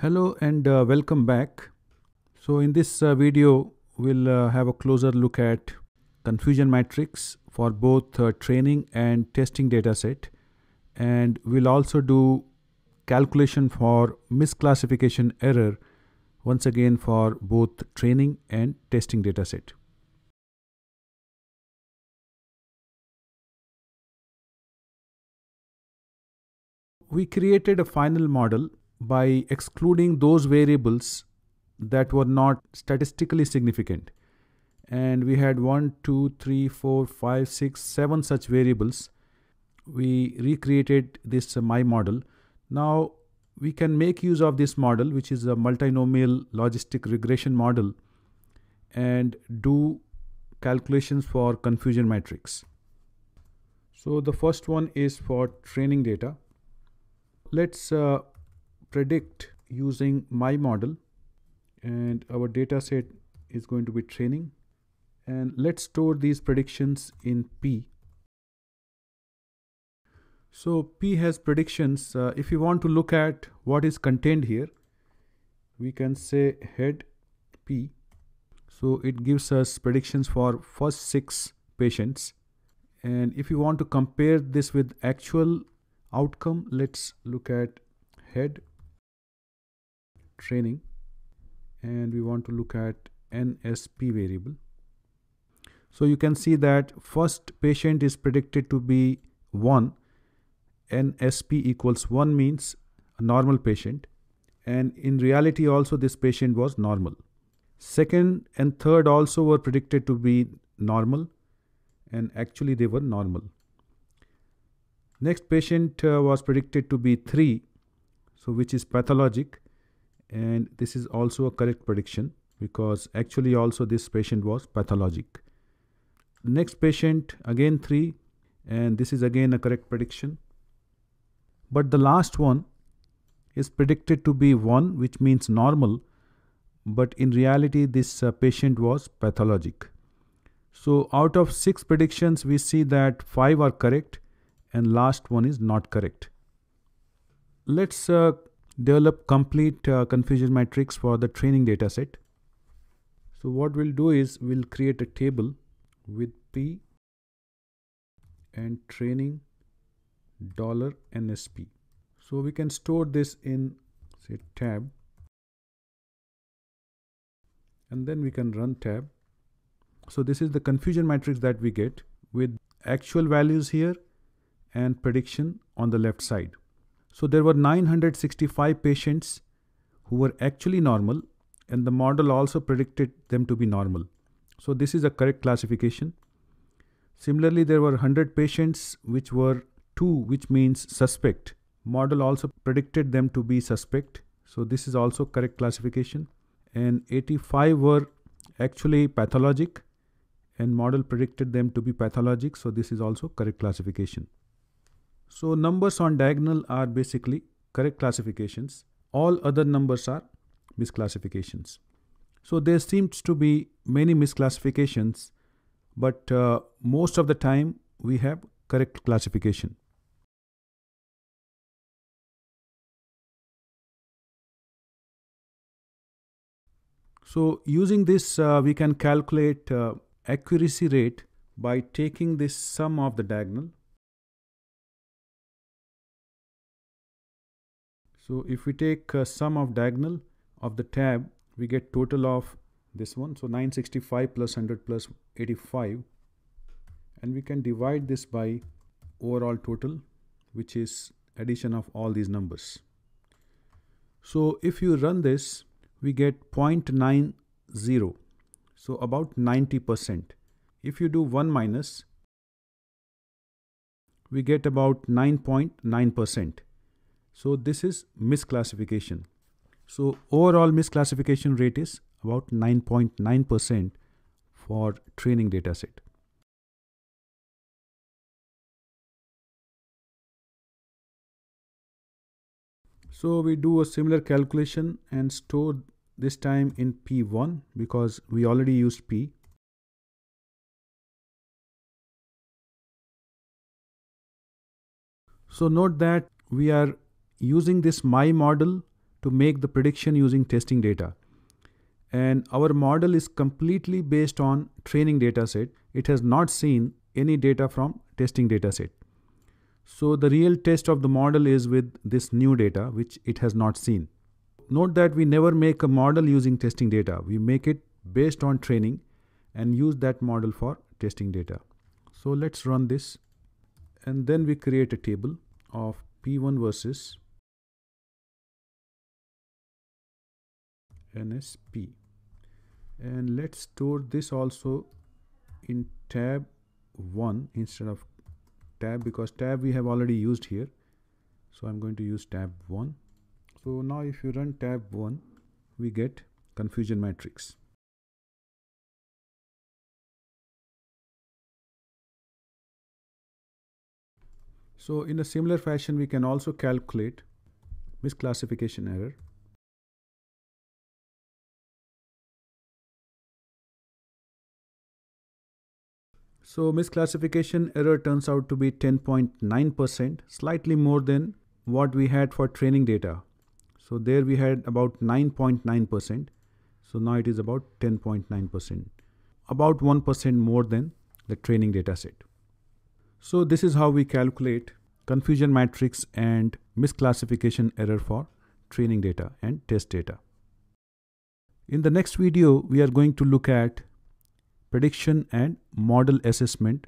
Hello and uh, welcome back. So in this uh, video we'll uh, have a closer look at confusion matrix for both uh, training and testing dataset and we'll also do calculation for misclassification error once again for both training and testing dataset. We created a final model by excluding those variables that were not statistically significant. And we had one, two, three, four, five, six, seven such variables. We recreated this uh, my model. Now we can make use of this model, which is a multinomial logistic regression model, and do calculations for confusion matrix. So the first one is for training data. Let's uh, predict using my model and our data set is going to be training and let's store these predictions in P. So P has predictions. Uh, if you want to look at what is contained here, we can say head P. So it gives us predictions for first six patients. And if you want to compare this with actual outcome, let's look at head training and we want to look at NSP variable. So you can see that first patient is predicted to be 1. NSP equals 1 means a normal patient and in reality also this patient was normal. Second and third also were predicted to be normal and actually they were normal. Next patient uh, was predicted to be 3 so which is pathologic and this is also a correct prediction because actually also this patient was pathologic. Next patient again 3 and this is again a correct prediction. But the last one is predicted to be 1 which means normal but in reality this uh, patient was pathologic. So out of 6 predictions we see that 5 are correct and last one is not correct. Let's uh, develop complete uh, confusion matrix for the training data set. So what we'll do is we'll create a table with P and training dollar NSP. So we can store this in say tab and then we can run tab. So this is the confusion matrix that we get with actual values here and prediction on the left side. So there were 965 patients who were actually normal and the model also predicted them to be normal. So this is a correct classification. Similarly, there were 100 patients which were 2 which means suspect. Model also predicted them to be suspect. So this is also correct classification. And 85 were actually pathologic and model predicted them to be pathologic. So this is also correct classification. So numbers on diagonal are basically correct classifications. All other numbers are misclassifications. So there seems to be many misclassifications, but uh, most of the time we have correct classification. So using this, uh, we can calculate uh, accuracy rate by taking this sum of the diagonal So if we take uh, sum of diagonal of the tab, we get total of this one. So 965 plus 100 plus 85. And we can divide this by overall total, which is addition of all these numbers. So if you run this, we get 0.90. So about 90%. If you do 1 minus, we get about 9.9%. so this is misclassification. So overall misclassification rate is about 9.9% for training dataset. So we do a similar calculation and store this time in P1 because we already used P. So note that we are using this my model to make the prediction using testing data. And our model is completely based on training data set. It has not seen any data from testing data set. So the real test of the model is with this new data, which it has not seen. Note that we never make a model using testing data. We make it based on training and use that model for testing data. So let's run this and then we create a table of P1 versus NSP and let's store this also in tab 1 instead of tab because tab we have already used here. So I'm going to use tab 1 so now if you run tab 1 we get confusion matrix. So in a similar fashion we can also calculate misclassification error So misclassification error turns out to be 10.9%, slightly more than what we had for training data. So there we had about 9.9%. So now it is about 10.9%, about 1% more than the training data set. So this is how we calculate confusion matrix and misclassification error for training data and test data. In the next video, we are going to look at prediction and model assessment